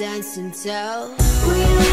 dance until we